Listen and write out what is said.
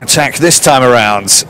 Attack this time around.